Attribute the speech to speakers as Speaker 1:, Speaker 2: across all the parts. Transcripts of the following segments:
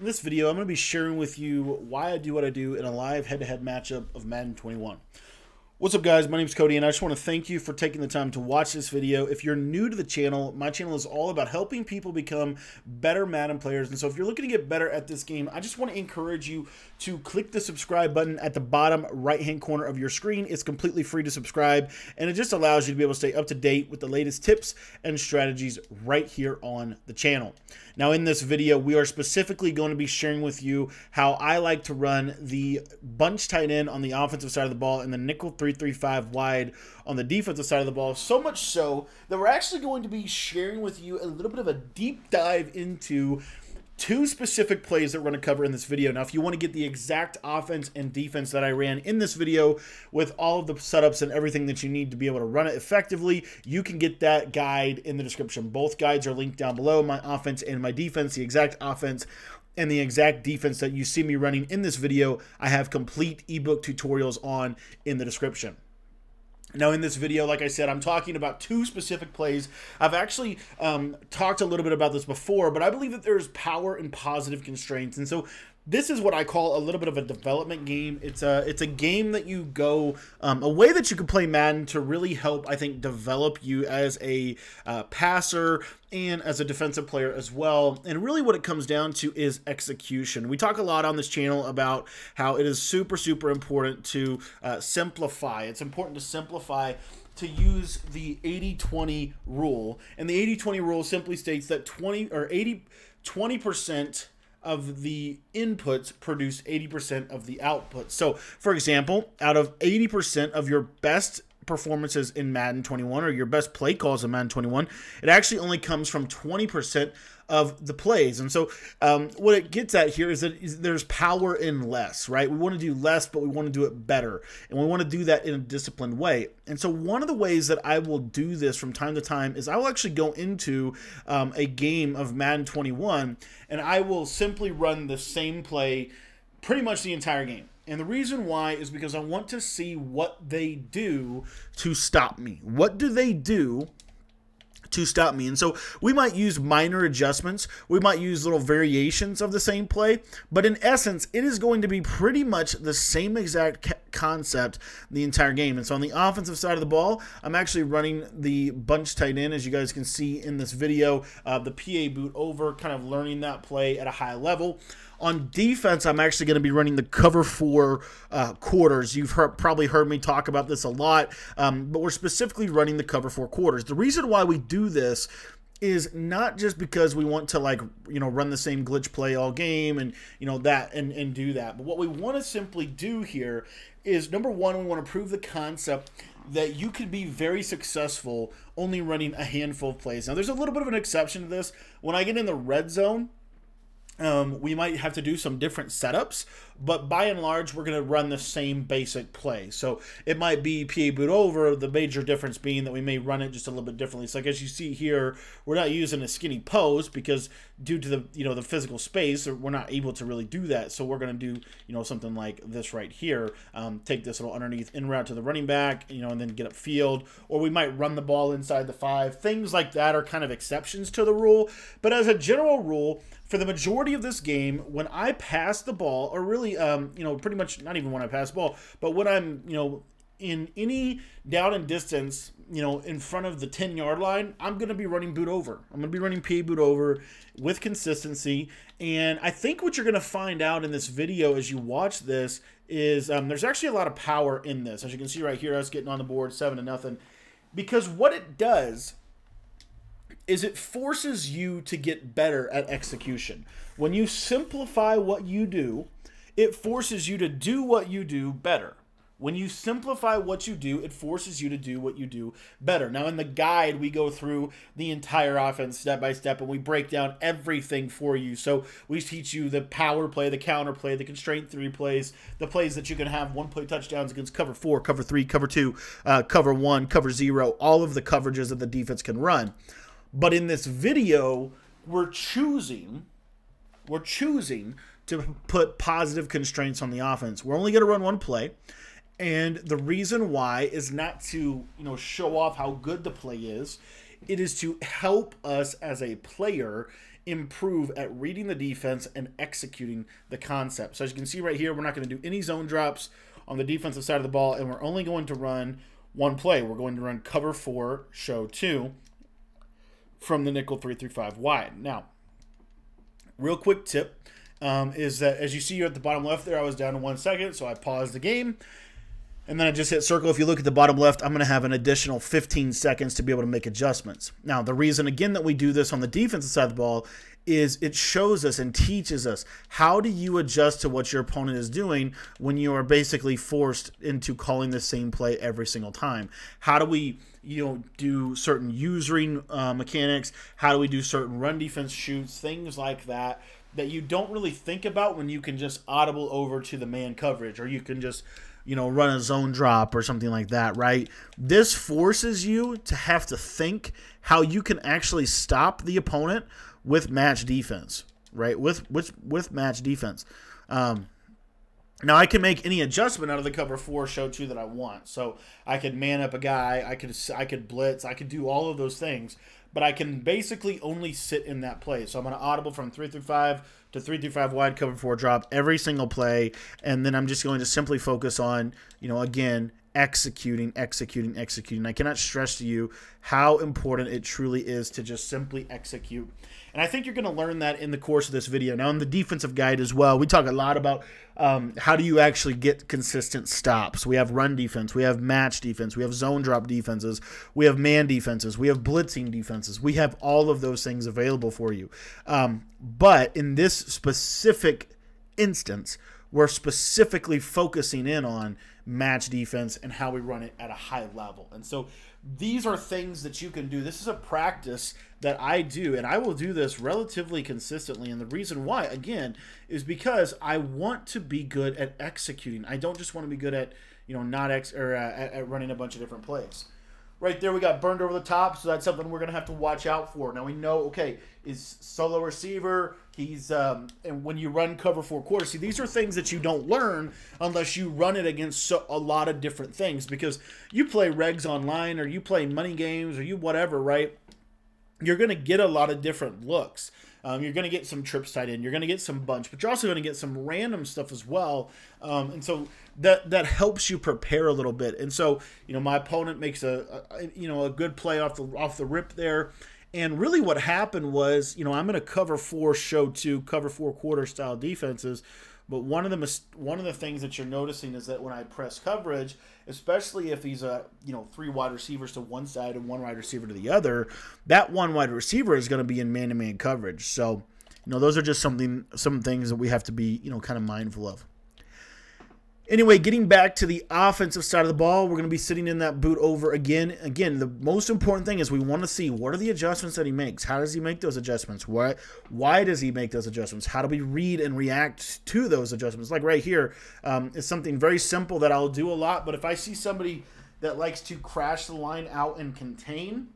Speaker 1: In this video, I'm going to be sharing with you why I do what I do in a live head-to-head matchup of Madden 21. What's up guys, my name is Cody and I just want to thank you for taking the time to watch this video. If you're new to the channel, my channel is all about helping people become better Madden players. And so if you're looking to get better at this game, I just want to encourage you to click the subscribe button at the bottom right hand corner of your screen. It's completely free to subscribe and it just allows you to be able to stay up to date with the latest tips and strategies right here on the channel. Now in this video, we are specifically going to be sharing with you how I like to run the bunch tight end on the offensive side of the ball and the nickel 335 wide on the defensive side of the ball. So much so that we're actually going to be sharing with you a little bit of a deep dive into two specific plays that we're going to cover in this video. Now, if you want to get the exact offense and defense that I ran in this video with all of the setups and everything that you need to be able to run it effectively, you can get that guide in the description. Both guides are linked down below, my offense and my defense, the exact offense and the exact defense that you see me running in this video, I have complete ebook tutorials on in the description. Now, in this video, like I said, I'm talking about two specific plays. I've actually um, talked a little bit about this before, but I believe that there's power in positive constraints. And so this is what I call a little bit of a development game. It's a it's a game that you go um, a way that you can play Madden to really help I think develop you as a uh, passer and as a defensive player as well. And really, what it comes down to is execution. We talk a lot on this channel about how it is super super important to uh, simplify. It's important to simplify to use the 80-20 rule. And the 80-20 rule simply states that 20 or 80 20% of the inputs produce 80% of the output. So, for example, out of 80% of your best performances in Madden 21 or your best play calls in Madden 21, it actually only comes from 20% of the plays. And so, um, what it gets at here is that there's power in less, right? We want to do less, but we want to do it better. And we want to do that in a disciplined way. And so, one of the ways that I will do this from time to time is I will actually go into um, a game of Madden 21 and I will simply run the same play pretty much the entire game. And the reason why is because I want to see what they do to stop me. What do they do to stop me. And so we might use minor adjustments. We might use little variations of the same play. But in essence, it is going to be pretty much the same exact concept the entire game. And so on the offensive side of the ball, I'm actually running the bunch tight end, as you guys can see in this video, uh, the PA boot over, kind of learning that play at a high level. On defense, I'm actually going to be running the cover four uh, quarters. You've heard, probably heard me talk about this a lot, um, but we're specifically running the cover four quarters. The reason why we do this is not just because we want to like you know run the same glitch play all game and you know that and and do that but what we want to simply do here is number one we want to prove the concept that you could be very successful only running a handful of plays now there's a little bit of an exception to this when i get in the red zone um, we might have to do some different setups, but by and large, we're going to run the same basic play. So it might be PA boot over, the major difference being that we may run it just a little bit differently. So like as you see here, we're not using a skinny post because due to the you know the physical space, we're not able to really do that. So we're going to do you know something like this right here. Um, take this little underneath in route to the running back, you know, and then get up field. Or we might run the ball inside the five. Things like that are kind of exceptions to the rule. But as a general rule, for the majority of this game, when I pass the ball, or really, um, you know, pretty much not even when I pass ball, but when I'm, you know, in any down and distance, you know, in front of the 10 yard line, I'm going to be running boot over. I'm going to be running PA boot over with consistency. And I think what you're going to find out in this video as you watch this is um, there's actually a lot of power in this. As you can see right here, us getting on the board seven to nothing. Because what it does is it forces you to get better at execution. When you simplify what you do, it forces you to do what you do better. When you simplify what you do, it forces you to do what you do better. Now, in the guide, we go through the entire offense step by step and we break down everything for you. So, we teach you the power play, the counter play, the constraint three plays, the plays that you can have one play touchdowns against cover four, cover three, cover two, uh, cover one, cover zero, all of the coverages that the defense can run. But in this video, we're choosing, we're choosing to put positive constraints on the offense. We're only going to run one play. And the reason why is not to, you know, show off how good the play is. It is to help us as a player improve at reading the defense and executing the concept. So as you can see right here, we're not going to do any zone drops on the defensive side of the ball, and we're only going to run one play. We're going to run cover four, show two from the nickel three through five wide. Now, real quick tip um, is that as you see here at the bottom left there, I was down to one second, so I paused the game. And then I just hit circle. If you look at the bottom left, I'm going to have an additional 15 seconds to be able to make adjustments. Now, the reason, again, that we do this on the defensive side of the ball is it shows us and teaches us how do you adjust to what your opponent is doing when you are basically forced into calling the same play every single time. How do we you know do certain using uh, mechanics? How do we do certain run defense shoots? Things like that that you don't really think about when you can just audible over to the man coverage or you can just you know run a zone drop or something like that right this forces you to have to think how you can actually stop the opponent with match defense, right? With with with match defense. Um, now I can make any adjustment out of the cover four show two that I want. So I could man up a guy, I could I could blitz, I could do all of those things, but I can basically only sit in that play. So I'm going to audible from three through five to three through five wide cover four drop every single play, and then I'm just going to simply focus on you know again executing, executing, executing. I cannot stress to you how important it truly is to just simply execute. And I think you're going to learn that in the course of this video. Now, in the defensive guide as well, we talk a lot about um, how do you actually get consistent stops. We have run defense, we have match defense, we have zone drop defenses, we have man defenses, we have blitzing defenses. We have all of those things available for you. Um, but in this specific instance, we're specifically focusing in on match defense and how we run it at a high level. And so these are things that you can do. This is a practice that I do, and I will do this relatively consistently. And the reason why, again, is because I want to be good at executing. I don't just want to be good at, you know, not ex or uh, at, at running a bunch of different plays. Right there, we got burned over the top, so that's something we're going to have to watch out for. Now we know, okay, is solo receiver. He's um, and when you run cover four quarters, see these are things that you don't learn unless you run it against so, a lot of different things. Because you play regs online or you play money games or you whatever, right? You're going to get a lot of different looks. Um, you're going to get some trips tied in. You're going to get some bunch, but you're also going to get some random stuff as well. Um, and so that that helps you prepare a little bit. And so you know, my opponent makes a, a you know a good play off the off the rip there. And really, what happened was, you know, I'm going to cover four, show two, cover four quarter style defenses. But one of the one of the things that you're noticing is that when I press coverage, especially if he's a you know three wide receivers to one side and one wide receiver to the other, that one wide receiver is going to be in man to man coverage. So, you know, those are just something some things that we have to be you know kind of mindful of. Anyway, getting back to the offensive side of the ball, we're going to be sitting in that boot over again. Again, the most important thing is we want to see what are the adjustments that he makes. How does he make those adjustments? Why why does he make those adjustments? How do we read and react to those adjustments? Like right here, um, it's something very simple that I'll do a lot. But if I see somebody that likes to crash the line out and contain,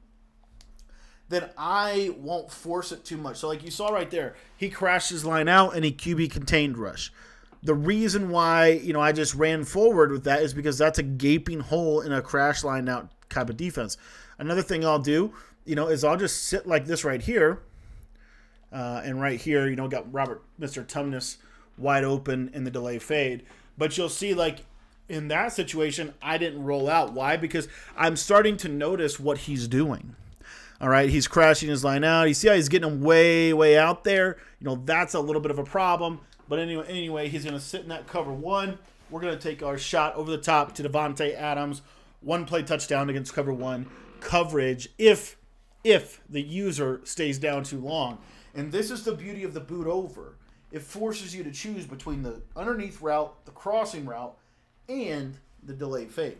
Speaker 1: then I won't force it too much. So like you saw right there, he crashed his line out and he QB contained rush the reason why you know I just ran forward with that is because that's a gaping hole in a crash line out type of defense. Another thing I'll do, you know, is I'll just sit like this right here, uh, and right here, you know, got Robert Mr. Tumnus wide open in the delay fade. But you'll see, like in that situation, I didn't roll out. Why? Because I'm starting to notice what he's doing. All right, he's crashing his line out. You see how he's getting him way, way out there. You know, that's a little bit of a problem. But anyway, anyway, he's going to sit in that cover one. We're going to take our shot over the top to Davante Adams. One play touchdown against cover one coverage if if the user stays down too long. And this is the beauty of the boot over. It forces you to choose between the underneath route, the crossing route, and the delay fade.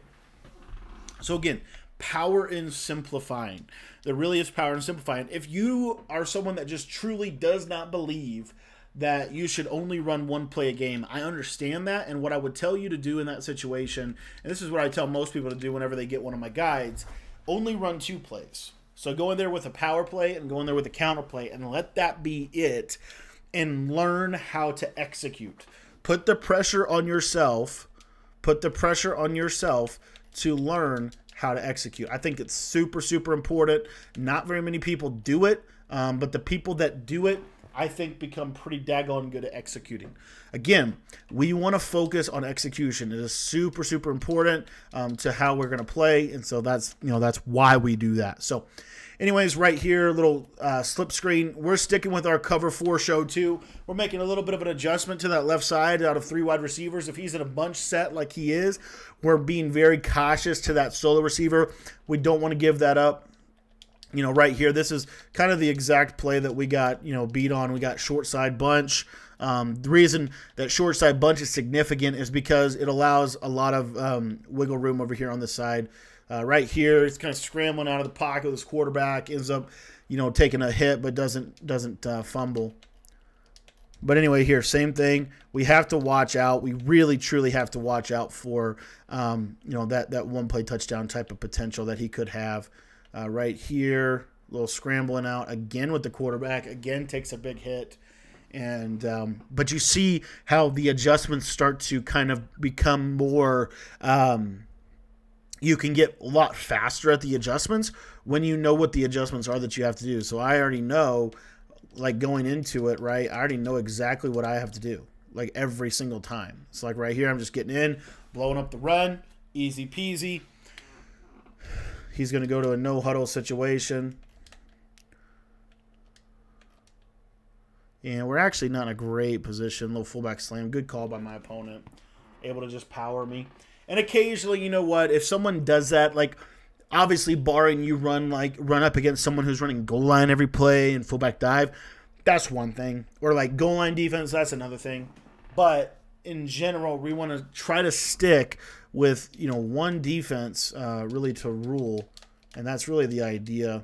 Speaker 1: So again, power in simplifying. There really is power in simplifying. If you are someone that just truly does not believe that you should only run one play a game. I understand that, and what I would tell you to do in that situation, and this is what I tell most people to do whenever they get one of my guides, only run two plays. So go in there with a power play and go in there with a counter play and let that be it and learn how to execute. Put the pressure on yourself, put the pressure on yourself to learn how to execute. I think it's super, super important. Not very many people do it. Um, but the people that do it, I think, become pretty daggone good at executing. Again, we want to focus on execution. It is super, super important um, to how we're going to play, and so that's you know that's why we do that. So, anyways, right here, little uh, slip screen. We're sticking with our cover four show too. We're making a little bit of an adjustment to that left side out of three wide receivers. If he's in a bunch set like he is, we're being very cautious to that solo receiver. We don't want to give that up you know, right here, this is kind of the exact play that we got, you know, beat on. We got short side bunch. Um, the reason that short side bunch is significant is because it allows a lot of um, wiggle room over here on the side. Uh, right here, it's kind of scrambling out of the pocket. This quarterback ends up, you know, taking a hit but doesn't doesn't uh, fumble. But anyway, here same thing. We have to watch out. We really truly have to watch out for, um, you know, that that one play touchdown type of potential that he could have. Uh, right here, a little scrambling out again with the quarterback. Again, takes a big hit. And um, but you see how the adjustments start to kind of become more um, you can get a lot faster at the adjustments when you know what the adjustments are that you have to do. So i already know like going into it right i already know exactly what i have to do like every single time. It's like right here i'm just getting in blowing up the run easy peasy he's going to go to a no huddle situation And we're actually not in a great position. Little fullback slam. Good call by my opponent. Able to just power me. And occasionally, you know what? If someone does that, like obviously barring you run like run up against someone who's running goal line every play and fullback dive, that's one thing. Or like goal line defense, that's another thing. But in general, we want to try to stick with you know one defense uh, really to rule, and that's really the idea.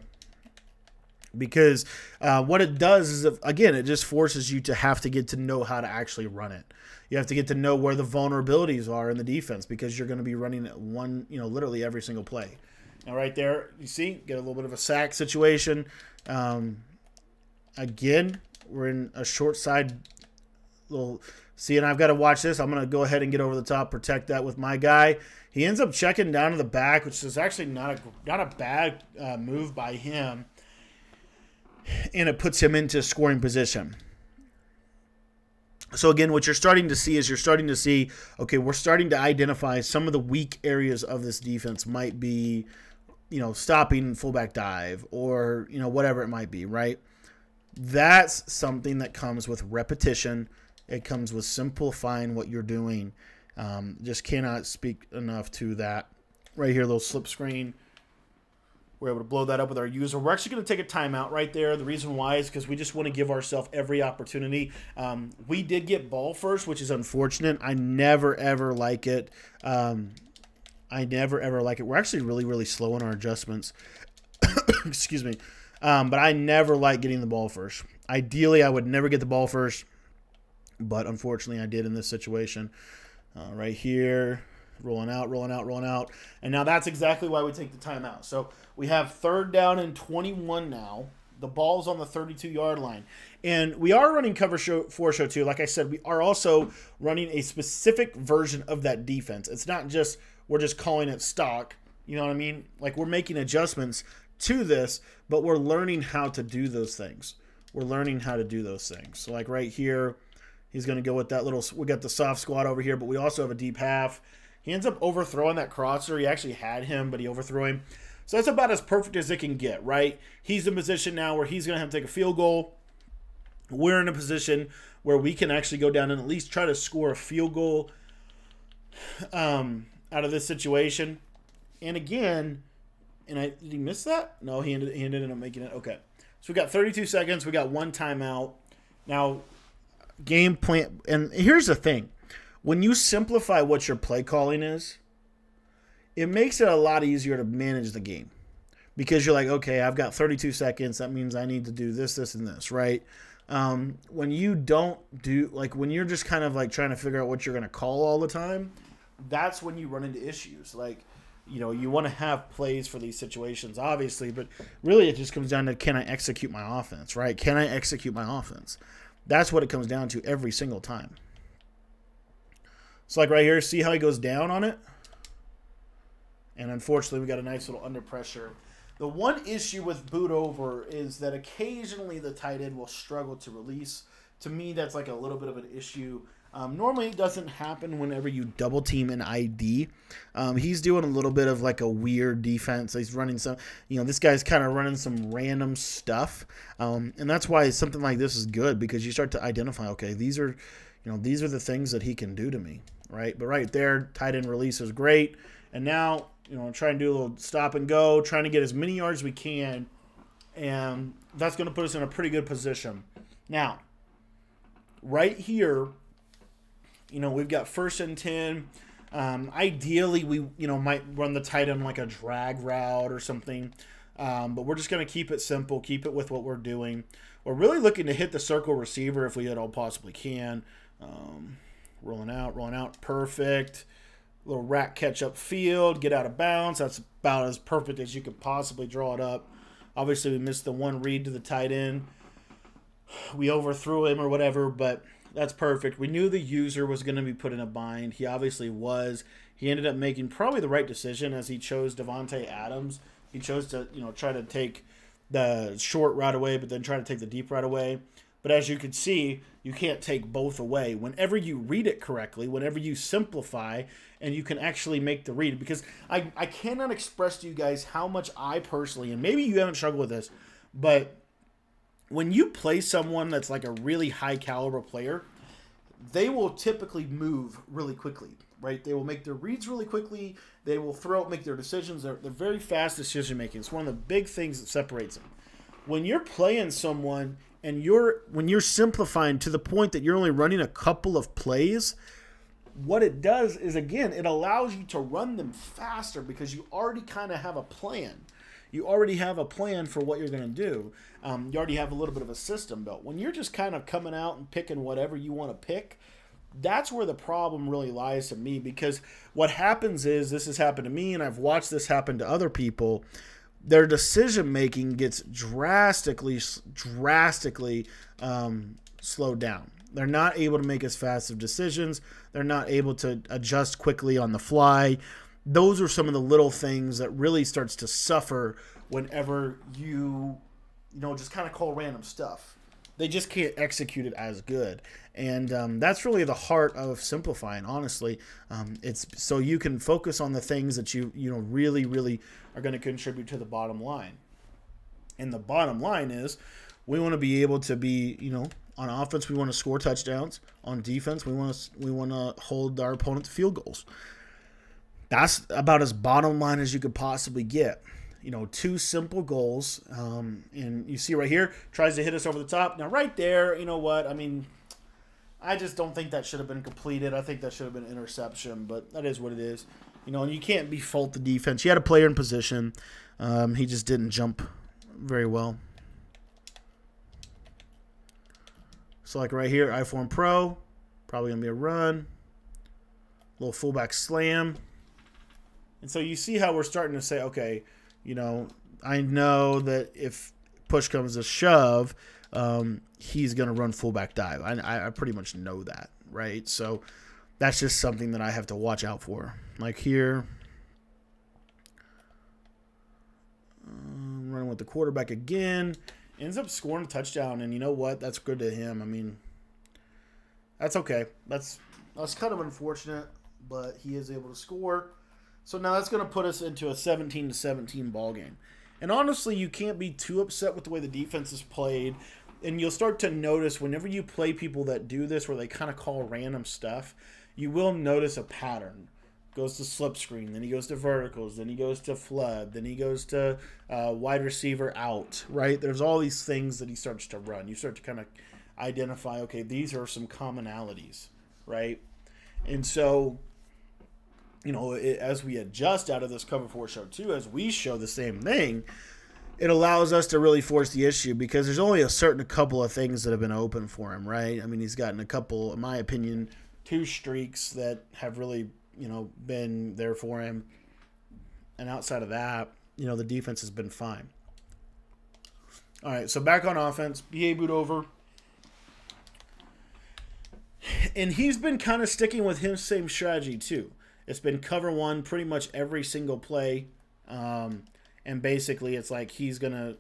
Speaker 1: Because uh, what it does is again it just forces you to have to get to know how to actually run it. You have to get to know where the vulnerabilities are in the defense because you're going to be running one you know literally every single play. Now right there you see get a little bit of a sack situation. Um, again we're in a short side little see and i've got to watch this i'm going to go ahead and get over the top protect that with my guy he ends up checking down to the back which is actually not a not a bad uh, move by him and it puts him into scoring position. So again, what you're starting to see is you're starting to see, okay, we're starting to identify some of the weak areas of this defense might be, you know, stopping fullback dive or, you know, whatever it might be, right? That's something that comes with repetition. It comes with simplifying what you're doing. Um, just cannot speak enough to that. Right here, little slip screen. We're able to blow that up with our user. We're actually going to take a timeout right there. The reason why is because we just want to give ourselves every opportunity. Um, we did get ball first, which is unfortunate. I never, ever like it. Um, I never, ever like it. We're actually really, really slow in our adjustments. Excuse me. Um, but I never like getting the ball first. Ideally, I would never get the ball first. But unfortunately, I did in this situation. Uh, right here rolling out, rolling out, rolling out. And now that's exactly why we take the timeout. So we have third down and 21 now. The ball's on the 32 yard line. And we are running cover show, four show two. Like I said, we are also running a specific version of that defense. It's not just, we're just calling it stock. You know what I mean? Like we're making adjustments to this, but we're learning how to do those things. We're learning how to do those things. So, like right here, he's going to go with that little. We got the soft squat over here, but we also have a deep half. He ends up overthrowing that crosser. He actually had him, but he overthrew him. So that's about as perfect as it can get, right? He's in position now where he's going to have to take a field goal. We're in a position where we can actually go down and at least try to score a field goal um, out of this situation. And again, and I did he miss that? No, he ended, he ended up making it. Okay. So we got 32 seconds. We got one timeout. Now, game plan. And here's the thing when you simplify what your play calling is, it makes it a lot easier to manage the game because you're like, okay, I've got 32 seconds. That means I need to do this, this, and this, right? Um, when you don't do, like, when you're just kind of like trying to figure out what you're going to call all the time, that's when you run into issues. Like, you know, you want to have plays for these situations, obviously, but really it just comes down to can I execute my offense, right? Can I execute my offense? That's what it comes down to every single time. So like right here, see how he goes down on it? And unfortunately, we got a nice little under pressure The one issue with boot over is that occasionally the tight end will struggle to release. To me, that's like a little bit of an issue. Um, normally, it doesn't happen whenever you double team an ID. Um, he's doing a little bit of like a weird defense. He's running some, you know, this guy's kind of running some random stuff, um, and that's why something like this is good because you start to identify, okay, these are, you know, these are the things that he can do to me, right? But right there, tight end release is great, and now you know, try and do a little stop and go, trying to get as many yards as we can, and that's going to put us in a pretty good position. Now, right here, you know, we've got first and 10. Um, ideally, we, you know, might run the tight end like a drag route or something. Um, but we're just going to keep it simple, keep it with what we're doing. We're really looking to hit the circle receiver if we at all possibly can. Um, rolling out, rolling out, perfect little rat catch up field, get out of bounds. That's about as perfect as you could possibly draw it up. Obviously, we missed the one read to the tight end. We overthrew him or whatever, but that's perfect. We knew the user was going to be put in a bind. He obviously was. He ended up making probably the right decision as he chose Davante Adams. He chose to, you know, try to take the short right away, but then try to take the deep right away. But as you can see, you can't take both away. Whenever you read it correctly, whenever you simplify and you can actually make the read, because I, I cannot express to you guys how much I personally, and maybe you haven't struggled with this, but when you play someone that's like a really high caliber player, they will typically move really quickly, right? They will make their reads really quickly. They will throw, make their decisions. They're, they're very fast decision making. It's one of the big things that separates them. When you're playing someone and you're when you're simplifying to the point that you're only running a couple of plays what it does is again it allows you to run them faster because you already kind of have a plan you already have a plan for what you're going to do um, you already have a little bit of a system built when you're just kind of coming out and picking whatever you want to pick that's where the problem really lies to me because what happens is this has happened to me and i've watched this happen to other people their decision making gets drastically, drastically um, slowed down. They're not able to make as fast of decisions. They're not able to adjust quickly on the fly. Those are some of the little things that really starts to suffer whenever you, you know, just kind of call random stuff. They just can't execute it as good, and um, that's really the heart of simplifying. Honestly, um, it's so you can focus on the things that you you know really really are going to contribute to the bottom line. And the bottom line is we want to be able to be, you know, on offense we want to score touchdowns, on defense we want to we want to hold our opponent to field goals. That's about as bottom line as you could possibly get. You know, two simple goals, um, and you see right here tries to hit us over the top. Now, right there, you know what? I mean, I just don't think that should have been completed. I think that should have been interception, but that is what it is. You know, and you can't be fault the defense. He had a player in position. Um, he just didn't jump very well. So like right here, I-form Pro, probably gonna be a run. Little fullback slam. And so you see how we're starting to say, okay, you know, I know that if push comes to shove, um, he's going to run fullback dive. I, I pretty much know that, right? So that's just something that I have to watch out for. Like here, um, running with the quarterback again, ends up scoring a touchdown, and you know what? That's good to him. I mean, that's okay. That's that's kind of unfortunate, but he is able to score. So now that's going to put us into a 17 to 17 ball game. And honestly, you can't be too upset with the way the defense is played. And you'll start to notice whenever you play people that do this, where they kind of call random stuff, you will notice a pattern. Goes to slip screen, then he goes to verticals, then he goes to flood, then he goes to uh, wide receiver out, right? There's all these things that he starts to run. You start to kind of identify, okay, these are some commonalities, right? And so, you know, it, as we adjust out of this cover four show two, as we show the same thing, it allows us to really force the issue because there's only a certain couple of things that have been open for him, right? I mean, he's gotten a couple, in my opinion, two streaks that have really, you know, been there for him. And outside of that, you know, the defense has been fine. All right, so back on offense, PA boot over. And he's been kind of sticking with his same strategy, too. It's been cover one pretty much every single play. Um, and basically it's like he's gonna,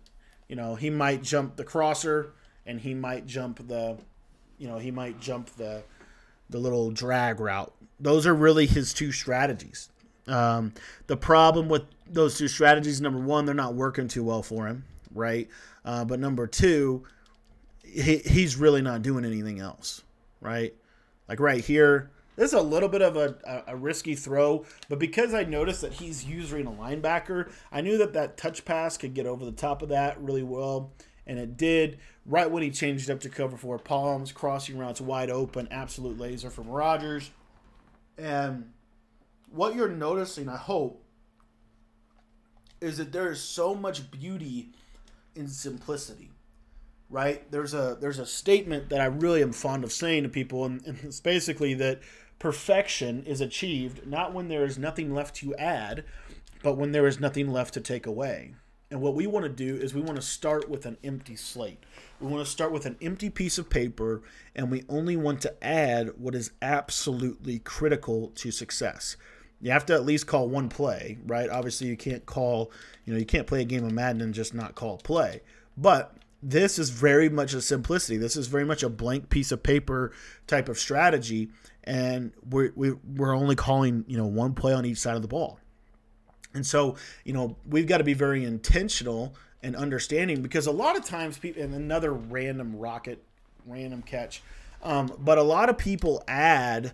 Speaker 1: you know, he might jump the crosser and he might jump the, you know, he might jump the, the little drag route. Those are really his two strategies. Um, the problem with those two strategies, number one, they're not working too well for him, right? Uh, but number two, he, he's really not doing anything else, right? Like right here, this is a little bit of a, a, risky throw, but because I noticed that he's using a linebacker, I knew that that touch pass could get over the top of that really well, and it did. Right when he changed up to cover four palms, crossing routes wide open, absolute laser from Rodgers. And what you're noticing, I hope, is that there is so much beauty in simplicity right there's a there's a statement that i really am fond of saying to people and, and it's basically that perfection is achieved not when there is nothing left to add but when there is nothing left to take away and what we want to do is we want to start with an empty slate we want to start with an empty piece of paper and we only want to add what is absolutely critical to success you have to at least call one play, right? Obviously, you can't call, you know, you can't play a game of Madden and just not call play. But this is very much a simplicity. This is very much a blank piece of paper type of strategy, and we're we're only calling you know one play on each side of the ball. And so, you know, we've got to be very intentional and understanding because a lot of times people and another random rocket, random catch, um, but a lot of people add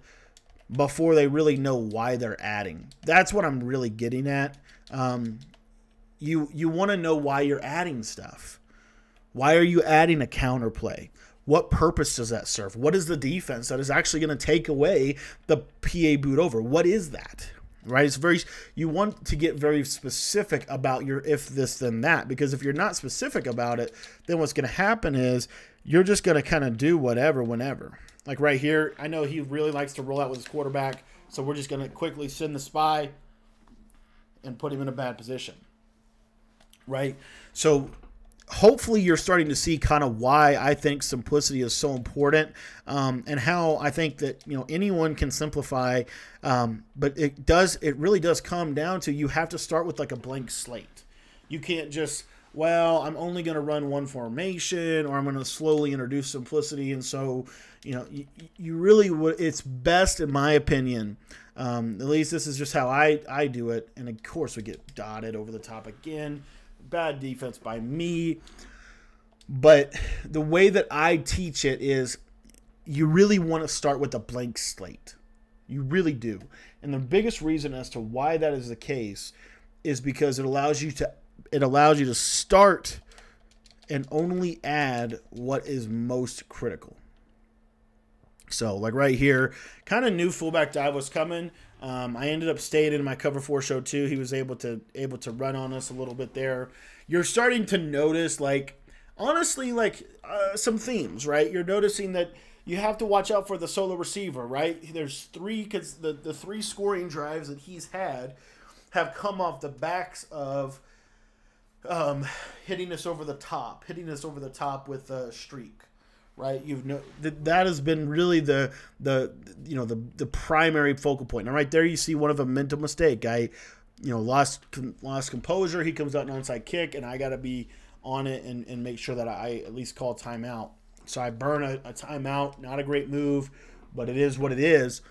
Speaker 1: before they really know why they're adding. That's what I'm really getting at. Um, you you want to know why you're adding stuff. Why are you adding a counterplay? What purpose does that serve? What is the defense that is actually going to take away the PA boot over? What is that? Right? It's very you want to get very specific about your if this then that because if you're not specific about it, then what's going to happen is you're just going to kind of do whatever whenever. Like right here, I know he really likes to roll out with his quarterback, so we're just going to quickly send the spy and put him in a bad position. Right? So hopefully you're starting to see kind of why I think simplicity is so important um, and how I think that you know anyone can simplify um, but it does it really does come down to you have to start with like a blank slate you can't just well, I'm only going to run one formation or I'm going to slowly introduce simplicity. And so, you know, you, you really would, it's best, in my opinion, um, at least this is just how I, I do it. And of course, we get dotted over the top again. Bad defense by me. But the way that I teach it is you really want to start with a blank slate. You really do. And the biggest reason as to why that is the case is because it allows you to it allows you to start and only add what is most critical. So, like right here, kind of new fullback dive was coming. Um, I ended up staying in my cover four show too. He was able to able to run on us a little bit there. You're starting to notice, like honestly, like uh, some themes, right? You're noticing that you have to watch out for the solo receiver, right? There's three because the the three scoring drives that he's had have come off the backs of um, hitting us over the top, hitting us over the top with a streak, right? You've no that that has been really the the you know the the primary focal point. And right there, you see one of a mental mistake. I, you know, lost lost composure. He comes out an onside kick, and I got to be on it and, and make sure that I at least call timeout. So I burn a, a timeout. Not a great move, but it is what it is.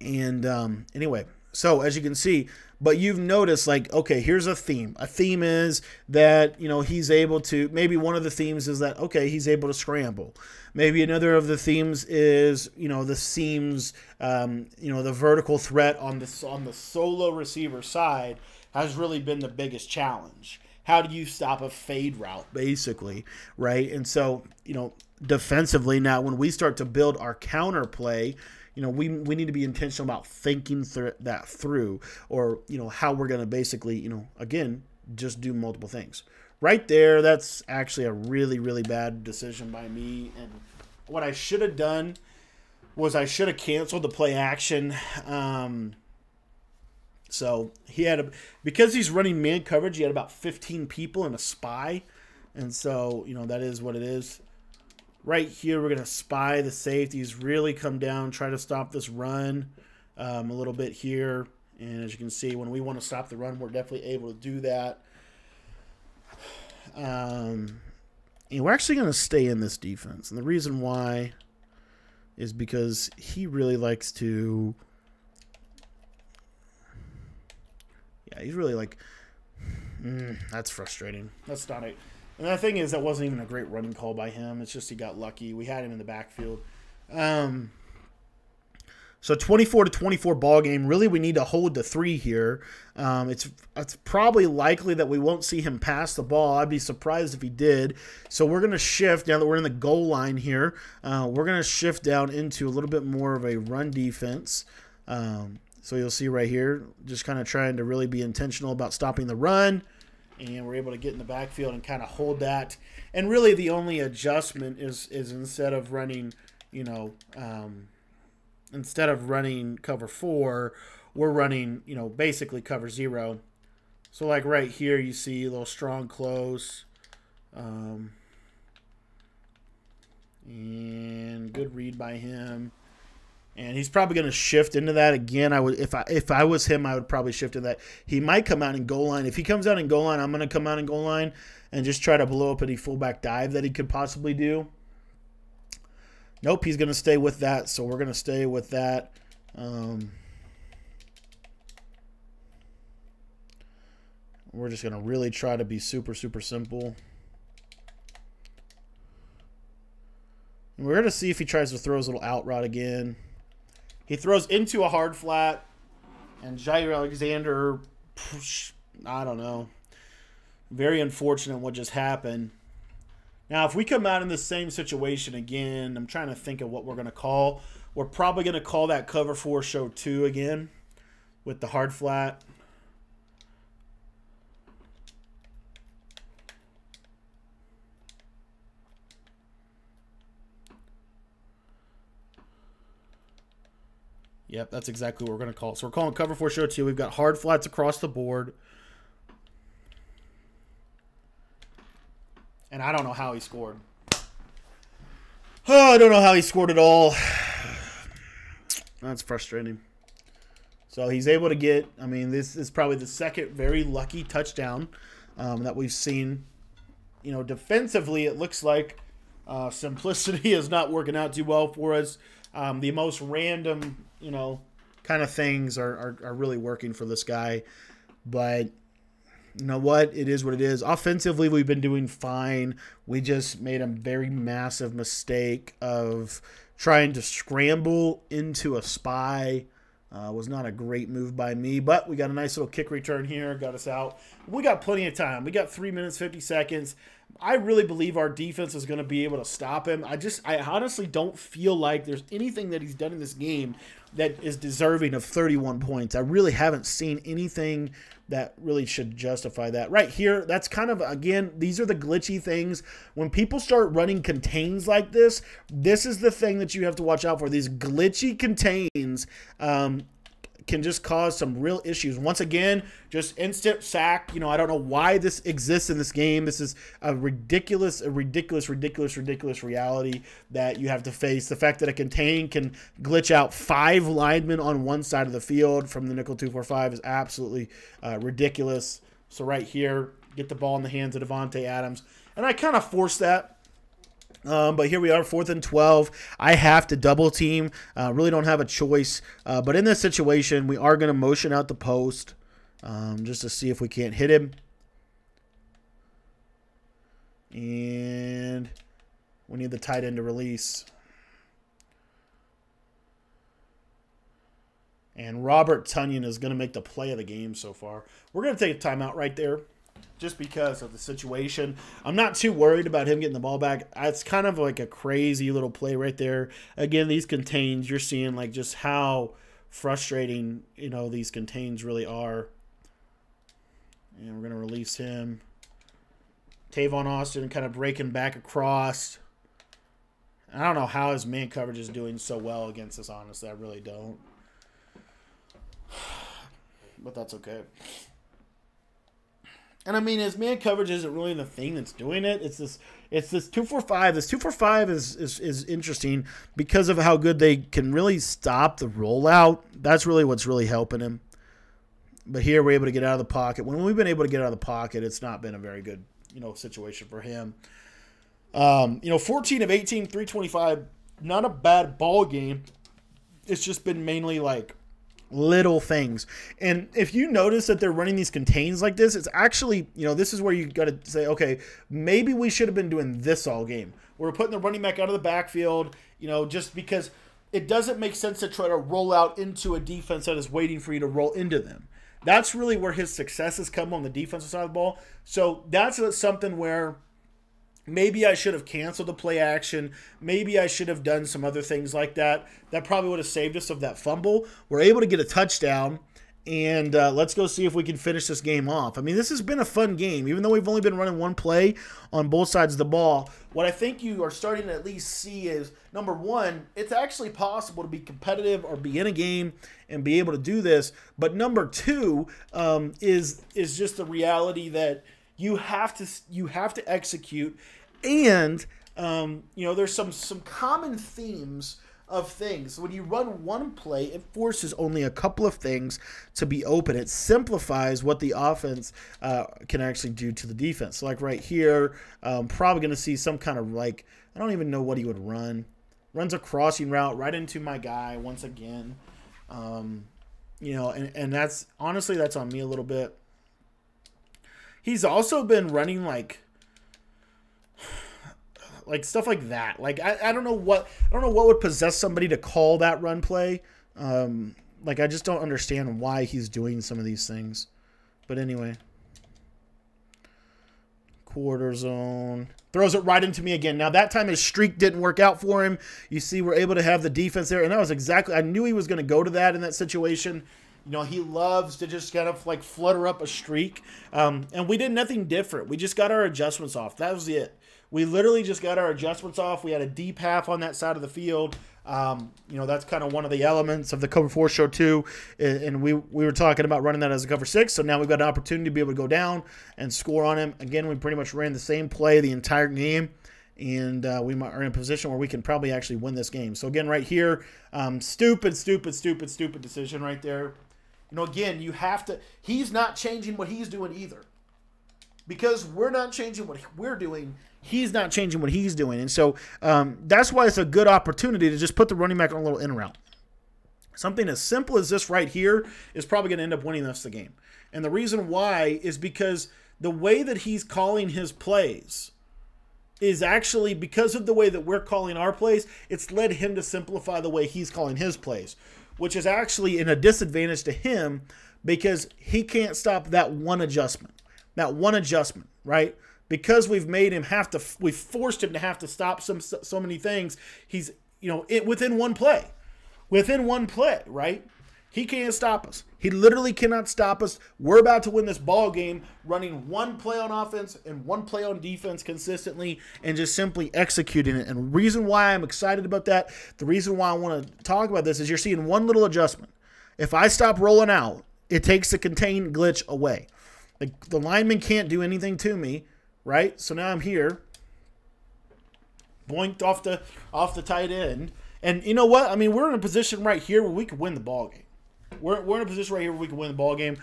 Speaker 1: And um, anyway, so as you can see, but you've noticed like okay here's a theme. A theme is that you know he's able to maybe one of the themes is that okay he's able to scramble. Maybe another of the themes is you know the seams um, you know the vertical threat on the on the solo receiver side has really been the biggest challenge. How do you stop a fade route basically right? And so you know defensively now when we start to build our counter play you know we, we need to be intentional about thinking th- that through or you know how we're going to basically you know again just do multiple things. Right there that's actually a really really bad decision by me. And what i should have done was i should have canceled the play action. Um, so he had a because he's running man coverage he had about 15 people and a spy. And so you know that is what it is Right here, we're going to spy the safeties, really come down, try to stop this run um, a little bit here. And as you can see, when we want to stop the run, we're definitely able to do that. Um, and we're actually going to stay in this defense. And the reason why is because he really likes to. Yeah, he's really like. Mm, that's frustrating. That's not it. And the thing is, that wasn't even a great running call by him. It's just he got lucky. We had him in the backfield. Um, so 24 to 24 ball game. Really, we need to hold the three here. Um, it's it's probably likely that we won't see him pass the ball. I'd be surprised if he did. So we're going to shift now that we're in the goal line here. Uh, we're going to shift down into a little bit more of a run defense. Um, so you'll see right here, just kind of trying to really be intentional about stopping the run. And we're able to get in the backfield and kind of hold that. And really, the only adjustment is is instead of running, you know. Um, instead of running cover four, we're running, you know, basically cover zero. So like right here, you see a little strong close. Um, and good read by him. And he's probably going to shift into that again. I would if I if I was him, I would probably shift into that. He might come out in goal line. If he comes out in goal line, I'm going to come out in goal line and just try to blow up any fullback dive that he could possibly do. Nope, he's going to stay with that, so we're going to stay with that. Um, we're just going to really try to be super, super simple. We're going to see if he tries to throw his little out route again. He throws into a hard flat, and Jaire Alexander, I don't know. Very unfortunate what just happened. Now, if we come out in the same situation again, I'm trying to think of what we're going to call. We're probably going to call that cover four show two again with the hard flat. Yep, that's exactly what we're going to call it. So we're calling cover four show two. We've got hard flats across the board. and I don't know how he scored. Oh, I don't know how he scored at all. That's frustrating. So he's able to get, I mean, this is probably the second very lucky touchdown um, that we've seen. You know, defensively, it looks like uh, simplicity is not working out too well for us. Um, the most random, you know, kind of things are, are, are really working for this guy. But you know what? It is what it is. Offensively, we've been doing fine. We just made a very massive mistake of trying to scramble into a spy. Uh, was not a great move by me, but we got a nice little kick return here, got us out. We got plenty of time. We got three minutes, 50 seconds. I really believe our defense is going to be able to stop him. I just, I honestly don't feel like there's anything that he's done in this game that is deserving of 31 points. I really haven't seen anything that really should justify that. Right here, that's kind of, again, these are the glitchy things. When people start running contains like this, this is the thing that you have to watch out for. These glitchy contains um, can just cause some real issues. Once again, just instant sack. You know, I don't know why this exists in this game. This is a ridiculous, a ridiculous, ridiculous, ridiculous reality that you have to face. The fact that a contain can glitch out five linemen on one side of the field from the nickel 245 is absolutely uh, ridiculous. So right here, get the ball in the hands of Davante Adams. And I kind of forced that um, but here we are, fourth and 12. I have to double team. Uh, really don't have a choice. Uh, but in this situation, we are going to motion out the post um, just to see if we can't hit him. And we need the tight end to release. And Robert Tonyan is going to make the play of the game so far. We're going to take a timeout right there just because of the situation. I'm not too worried about him getting the ball back. It's kind of like a crazy little play right there. Again, these contains, you're seeing like just how frustrating, you know, these contains really are. And we're going to release him. Tavon Austin kind of breaking back across. I don't know how his man coverage is doing so well against us, honestly. I really don't. But that's okay. And I mean, his man coverage isn't really the thing that's doing it. It's this, it's this two four five. This two four five is, is is interesting because of how good they can really stop the rollout. That's really what's really helping him. but here we're able to get out of the pocket. When we've been able to get out of the pocket, it's not been a very good, you know, situation for him. Um, you know, 14 of 18, 325, not a bad ball game. It's just been mainly like little things. And if you notice that they're running these contains like this, it's actually, you know, this is where you got to say, okay, maybe we should have been doing this all game. We're putting the running back out of the backfield, you know, just because it doesn't make sense to try to roll out into a defense that is waiting for you to roll into them. That's really where his successes come on the defensive side of the ball. So that's something where maybe I should have canceled the play action. Maybe I should have done some other things like that. That probably would have saved us of that fumble. We're able to get a touchdown. And uh, let's go see if we can finish this game off. I mean, this has been a fun game, even though we've only been running one play on both sides of the ball. What I think you are starting to at least see is number one, it's actually possible to be competitive or be in a game and be able to do this. But number two um, is is just the reality that you have to you have to execute, and um, you know there's some some common themes of things. When you run one play, it forces only a couple of things to be open. It simplifies what the offense uh, can actually do to the defense. So like right here, um, probably going to see some kind of like, I don't even know what he would run. Runs a crossing route right into my guy once again. Um, you know, and, and that's honestly, that's on me a little bit. He's also been running like like stuff like that. Like I, I don't know what I don't know what would possess somebody to call that run play. Um, like I just don't understand why he's doing some of these things. But anyway, quarter zone throws it right into me again. Now that time his streak didn't work out for him. You see, we're able to have the defense there, and that was exactly I knew he was going to go to that in that situation. You know, he loves to just kind of like flutter up a streak. Um, and we did nothing different. We just got our adjustments off. That was it. We literally just got our adjustments off. We had a deep half on that side of the field. Um, you know, that's kind of one of the elements of the cover four show too. And we we were talking about running that as a cover six. So now we've got an opportunity to be able to go down and score on him. Again, we pretty much ran the same play the entire game. And uh, we are in a position where we can probably actually win this game. So again, right here, um, stupid, stupid, stupid, stupid decision right there. You know, again, you have to. He's not changing what he's doing either, because we're not changing what we're doing he's not changing what he's doing. And so um, that's why it's a good opportunity to just put the running back on a little in route. Something as simple as this right here is probably going to end up winning us the game. And the reason why is because the way that he's calling his plays is actually because of the way that we're calling our plays, it's led him to simplify the way he's calling his plays, which is actually in a disadvantage to him because he can't stop that one adjustment. That one adjustment, right? because we've made him have to we've forced him to have to stop some so many things he's you know it within one play within one play right he can't stop us he literally cannot stop us we're about to win this ball game running one play on offense and one play on defense consistently and just simply executing it and the reason why i'm excited about that the reason why i want to talk about this is you're seeing one little adjustment if i stop rolling out it takes the contain glitch away the, the lineman can't do anything to me right? So now I'm here, boinked off the off the tight end, and you know what? I mean, we're in a position right here where we could win the ball game. We're we're in a position right here where we can win the ball game.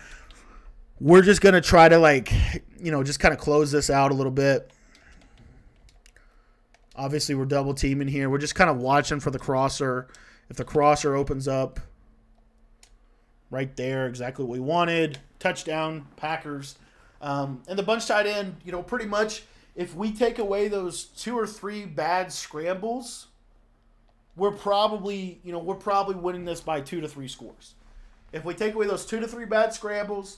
Speaker 1: We're just gonna try to like, you know, just kind of close this out a little bit. Obviously, we're double teaming here. We're just kind of watching for the crosser. If the crosser opens up right there, exactly what we wanted. Touchdown, Packers. Um, and the bunch tight end, you know, pretty much if we take away those two or three bad scrambles, we're probably, you know, we're probably winning this by two to three scores. If we take away those two to three bad scrambles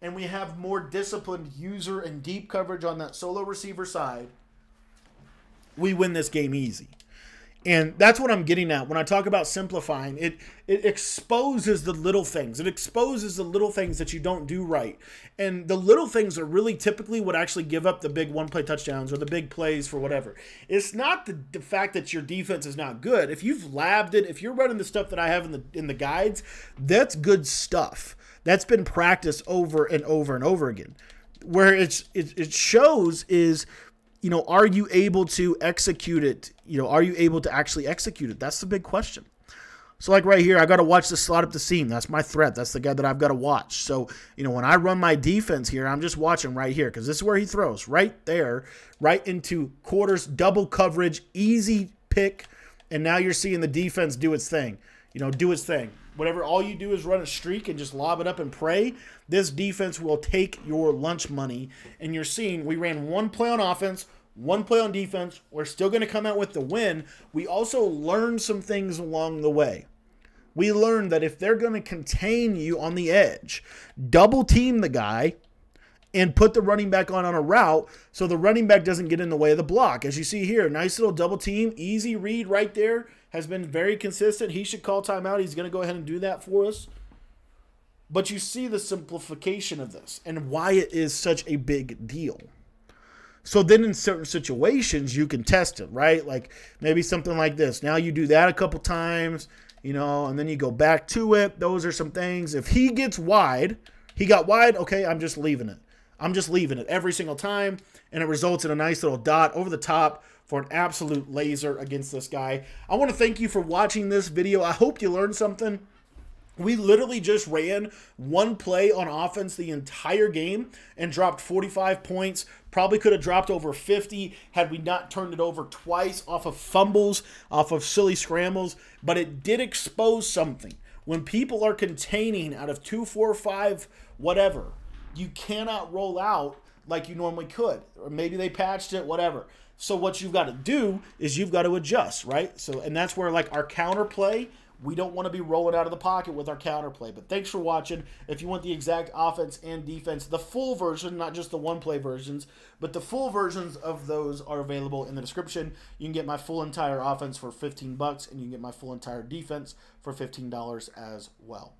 Speaker 1: and we have more disciplined user and deep coverage on that solo receiver side, we win this game easy. And that's what I'm getting at when I talk about simplifying. It it exposes the little things. It exposes the little things that you don't do right. And the little things are really typically what actually give up the big one play touchdowns or the big plays for whatever. It's not the, the fact that your defense is not good. If you've labbed it, if you're running the stuff that I have in the in the guides, that's good stuff. That's been practiced over and over and over again. Where it's it, it shows is you know, are you able to execute it? You know, are you able to actually execute it? That's the big question. So like right here, I got to watch the slot up the seam. That's my threat. That's the guy that I've got to watch. So, you know, when I run my defense here, I'm just watching right here because this is where he throws. Right there, right into quarters, double coverage, easy pick. And now you're seeing the defense do its thing. You know, do its thing. Whatever, all you do is run a streak and just lob it up and pray. This defense will take your lunch money. And you're seeing we ran one play on offense, one play on defense. We're still going to come out with the win. We also learned some things along the way we learned that if they're going to contain you on the edge, double team the guy and put the running back on on a route so the running back doesn't get in the way of the block. As you see here, nice little double team, easy read right there, has been very consistent. He should call timeout. He's going to go ahead and do that for us. But you see the simplification of this and why it is such a big deal. So then in certain situations, you can test it, right? Like maybe something like this. Now you do that a couple times you know, and then you go back to it. Those are some things. If he gets wide, he got wide, okay, I'm just leaving it. I'm just leaving it every single time, and it results in a nice little dot over the top for an absolute laser against this guy. I want to thank you for watching this video. I hope you learned something. We literally just ran one play on offense the entire game and dropped 45 points. Probably could have dropped over 50 had we not turned it over twice off of fumbles, off of silly scrambles. But it did expose something. When people are containing out of two, four, five, whatever, you cannot roll out like you normally could. Or maybe they patched it, whatever. So what you've got to do is you've got to adjust, right? So and that's where like our counter play we don't want to be rolling out of the pocket with our counterplay. But thanks for watching. If you want the exact offense and defense, the full version, not just the one play versions, but the full versions of those are available in the description. You can get my full entire offense for 15 bucks and you can get my full entire defense for $15 as well.